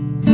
you.